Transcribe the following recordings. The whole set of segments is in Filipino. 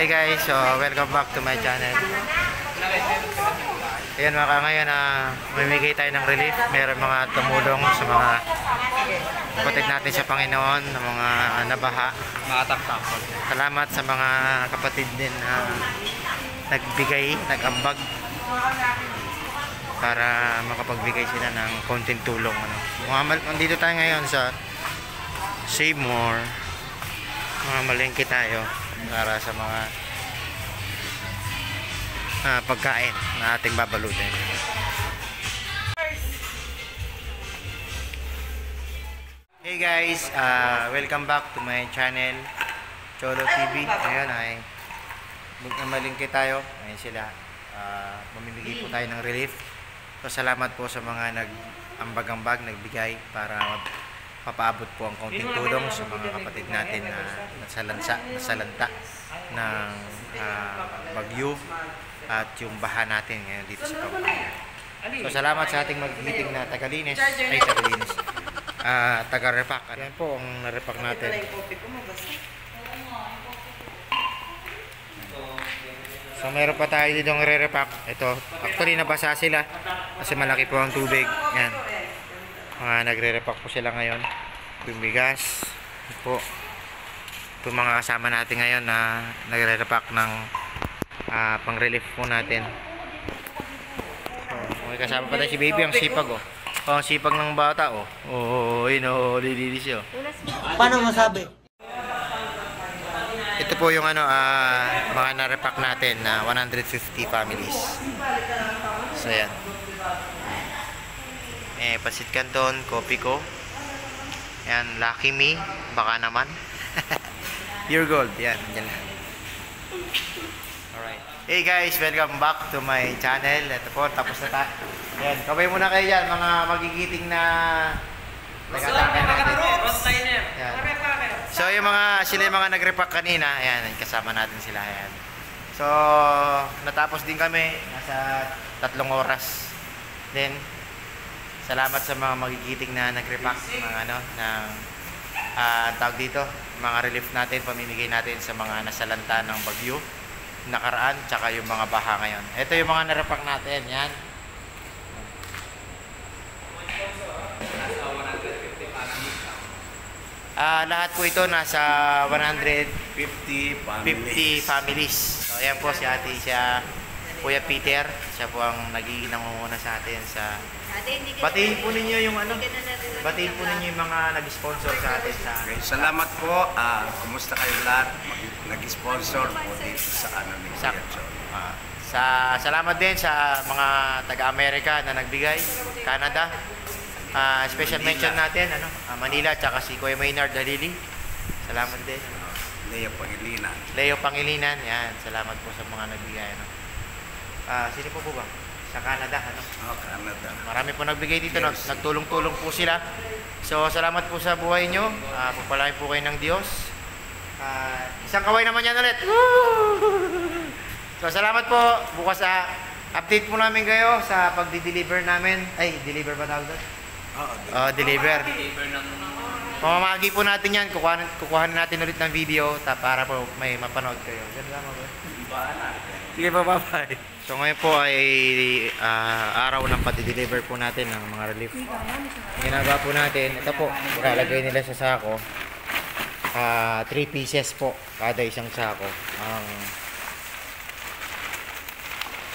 Hey guys, so welcome back to my channel. Ayan mga ngayon na mamimigay tayo ng relief. Meron mga tumulong sa mga kapatid natin sa Panginoon, ng mga nabaha. Mga. Salamat sa mga kapatid din na nagbigay, nag-ambag para makapagbigay sila ng konting tulong. Ano. Nandito tayo ngayon sa Save More. Mga malengke tayo para sa mga ah, pagkain na ating babalutin. Hey guys, uh, welcome back to my channel Cholo TV. Ngayon ay magmamalingki tayo. Ngayon sila. Uh, mamimigay po tayo ng relief. So salamat po sa mga nag-ambag-ambag, nagbigay para papaabot po ang konting tulong sa mga kapatid natin na nasalansa, nasalanta ng ah, bagyo at yung baha natin ngayon dito sa Pampanga. So salamat sa ating magigiting na Tagalinis, ay Tagalinis, ah taga-repack. Ayan po ang narepack natin. So meron pa tayo dito ng re-repack. Ito, actually nabasa sila kasi malaki po ang tubig. Yan. Mga nagre-repack po sila ngayon. Ito po. Ito mga kasama natin ngayon na nagre-repack ng ah, pang-relief po natin. So, may kasama pa tayo si baby ang sipag oh. Oh, ang sipag ng bata oh. Oo, oh, yun oh, lililis yun. Paano masabi? Ito po yung ano, ah, mga na-repack natin na 150 families. So, yan. Eh, pasit canton, kopi ko. Yan, Lucky Me, baka naman. Pure gold, yan, yan lang. Alright. Hey guys, welcome back to my channel. Ito po, tapos na tayo. Yan, kabay muna kayo dyan, mga magigiting na nagatakan natin. Yan. So yung mga sila yung mga nag-repack kanina, ayan, kasama natin sila ayan. So natapos din kami nasa tatlong oras. Then salamat sa mga magigiting na nag-repack ng ano ng ang tawag dito, mga relief natin, pamimigay natin sa mga nasalanta ng bagyo nakaraan tsaka yung mga baha ngayon. Ito yung mga narepack natin, yan. Ah, lahat po ito nasa 150 50 families. So, ayan po si ate, siya, Kuya Peter. Siya po ang nagiging nangunguna sa atin sa... Batiin po ninyo yung ano, batiin po ninyo yung mga nag-sponsor sa atin sa... Okay, salamat po. Ah, kumusta kayo lahat? Mag- Nag-sponsor po dito sa ano ni Sa, Kuya John. ah, sa salamat din sa mga taga-Amerika na nagbigay, Canada. Ah, special Manila. mention natin ano, ah, Manila tsaka si Kuya Maynard Dalili. Salamat din. Leo Pangilinan. Leo Pangilinan, yan. Salamat po sa mga nagbigay ano. Ah, sino po po ba? Sa Canada ano. Oh, Canada. Marami po nagbigay dito, Yes. nagtulong-tulong po sila. So, salamat po sa buhay nyo. Uh, pagpalain po kayo ng Diyos. Ah, isang kaway naman yan ulit. so, salamat po. Bukas sa update po namin kayo sa pagdi-deliver namin. Ay, deliver ba tawag doon? Oh, Oh, deliver. Deliver ng Mamamagi po natin yan. Kukuha, kukuha natin ulit ng video ta, para po may mapanood kayo. Ganun lang ako. Sige pa, bye-bye. So ngayon po ay ah, araw ng pati-deliver po natin ng mga relief. Ginagawa po natin, ito po, ilalagay nila sa sako. Ah, 3 pieces po kada isang sako. Ang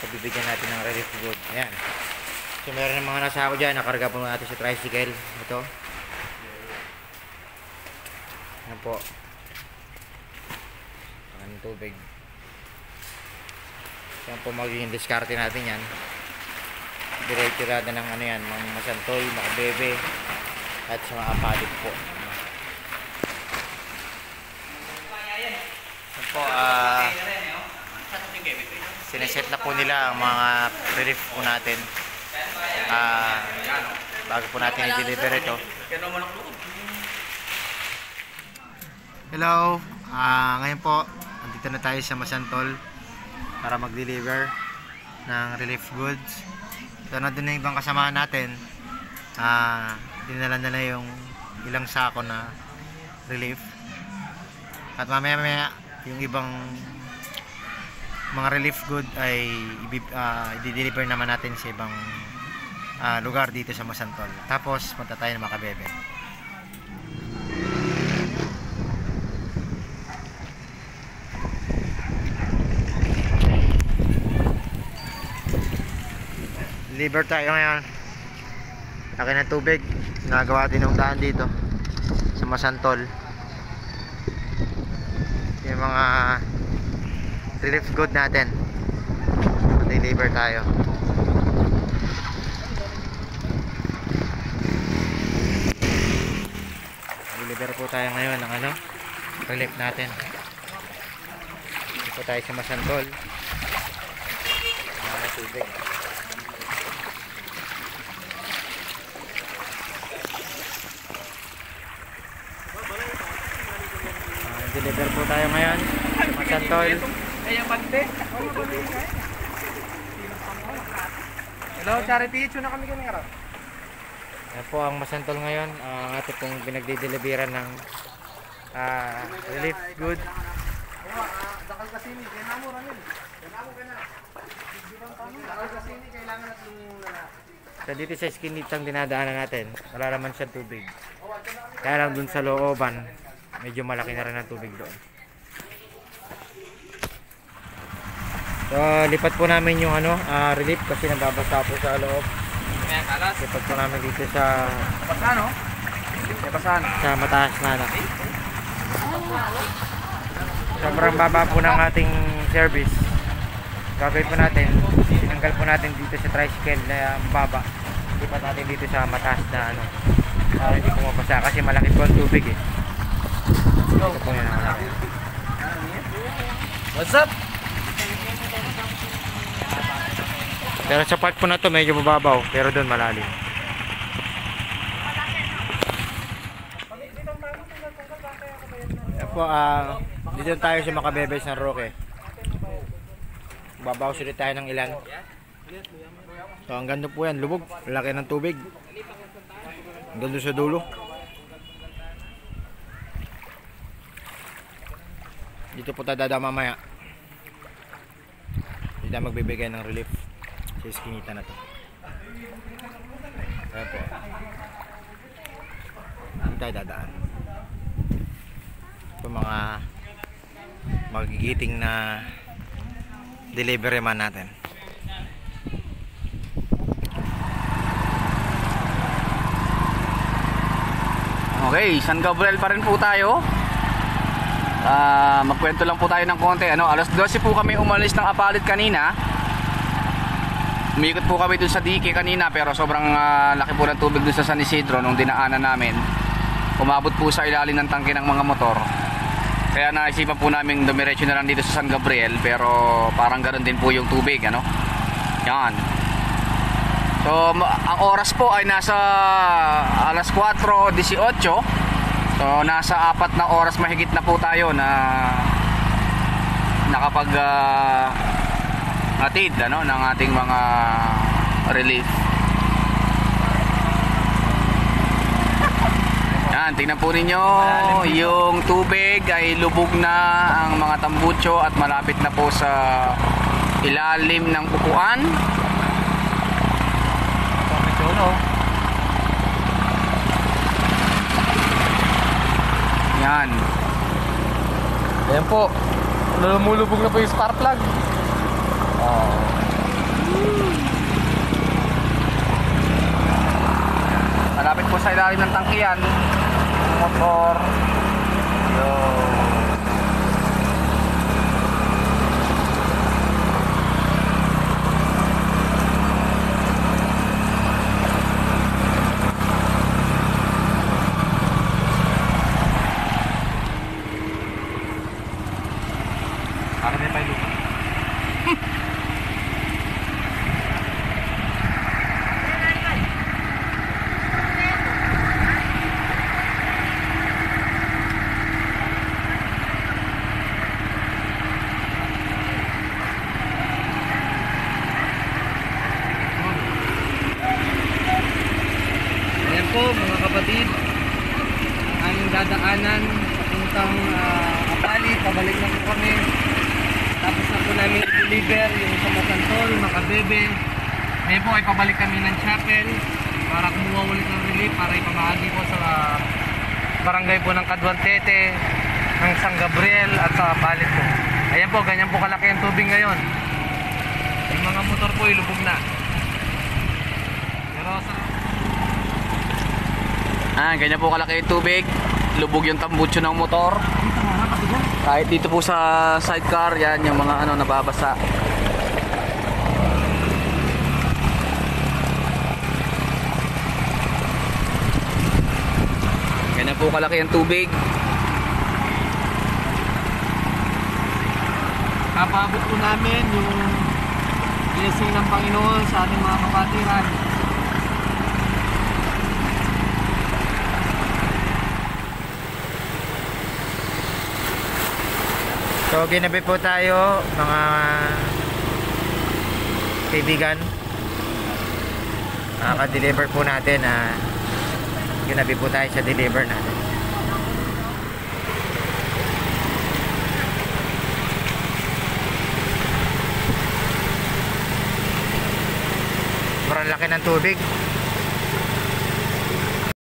pabibigyan natin ng relief good. Ayan. So meron ng mga nasa ako dyan, nakarga po natin sa tricycle. Ito. Ayan po. Ang tubig. Yan po magiging diskarte natin yan. Diretso natin ng ano yan, mga masantol, mga bebe, at sa mga palit po. Yan po, ah, sineset na po nila ang mga relief po natin. Ah, bago po natin i-deliver ito. Hello, ah ngayon po, andito na tayo sa Masantol para mag-deliver ng relief goods. So, nandun na yung ibang kasamahan natin. Ah, dinala nila yung ilang sako na relief. At mamaya-maya, yung ibang mga relief good ay ah, i-deliver naman natin sa ibang ah, lugar dito sa Masantol. Tapos punta tayo ng Makabebe. Deliver tayo ngayon. Laki ng tubig. Nagawa din ng daan dito sa Masantol. Yung mga relief good natin. Deliver tayo. Deliver po tayo ngayon ng ano, relief natin. Dito tayo sa Masantol. Mga tubig. Deliver po tayo ngayon sa Masantol. Hello, Charity. Ito na kami kami nga Yan po ang Masantol ngayon. Ang ating pong pinagdideliveran ng ah, relief good. Dakal kasi ni, kaya namo ranin. Kaya namo ka na. Dakal kasi ni, kailangan at lumuna. So dito sa skinit ang dinadaanan natin, wala naman siyang tubig. Kaya lang dun sa looban, medyo malaki na rin ang tubig doon. So lipat po namin yung ano, ah, relief kasi nababasa po sa loob. Lipat po namin dito sa Basan, no? Kaya basan. sa mataas na ano. Sobrang baba po ng ating service. Gagawin po natin, tinanggal po natin dito sa tricycle na baba. Lipat natin dito sa mataas na ano. Para hindi pumapasa kasi malaki po ang tubig eh. Ito po ang malaki. What's up? Pero sa part po na to medyo mababaw pero doon malalim. Yan po, ah, dito tayo sa Makabebe San Roque. Babaw ulit tayo ng ilan. So ang ganda po yan, lubog, laki ng tubig. Hanggang doon sa dulo. Dito po tayo dadaan mamaya. Dito magbibigay ng relief sa iskinita na to. Ayan po. Dito tayo dadaan. Ito mga magigiting na delivery man natin. Okay, San Gabriel pa rin po tayo. Ah, magkwento lang po tayo ng konti. Ano, alas 12 po kami umalis ng Apalit kanina. Umikot po kami dun sa Dike kanina pero sobrang ah, laki po ng tubig dun sa San Isidro nung dinaanan namin. Umabot po sa ilalim ng tangke ng mga motor. Kaya naisipan po namin dumiretso na lang dito sa San Gabriel pero parang ganoon din po yung tubig, ano? Yan. So, ang oras po ay nasa alas 4.18. So, nasa apat na oras mahigit na po tayo na nakapag ah, hatid ano, ng ating mga relief. Yan, tingnan po ninyo, yung tubig ay lubog na ang mga tambucho at malapit na po sa ilalim ng upuan. Yan. Ayan po. Lumulubog na po yung spark plug. Malapit po sa ilalim ng tangkiyan. Motor. Yo. Para may pailupa. Ayan po mga kapatid. Ang aming dadaanan papuntang uh, Apali. Pabalik na po kami. Tapos na po namin i-deliver yung sa Matantol, Makabebe. Ngayon po ay pabalik kami ng chapel para kumuha ulit ng relief para ipamahagi po sa barangay po ng Kadwantete, ng San Gabriel at sa Balit po. Ayan po, ganyan po kalaki ang tubig ngayon. Yung mga motor po ilubog na. Pero sa Ah, ganyan po kalaki yung tubig. Lubog yung tambutso ng motor. Kahit dito po sa sidecar, yan yung mga ano nababasa. Ganyan po kalaki yung tubig. Kapaabot po namin yung blessing ng Panginoon sa ating mga kapatiran. So, ginabi po tayo, mga kaibigan. Nakaka-deliver po natin na ginabi po tayo sa deliver natin. Sobrang laki ng tubig.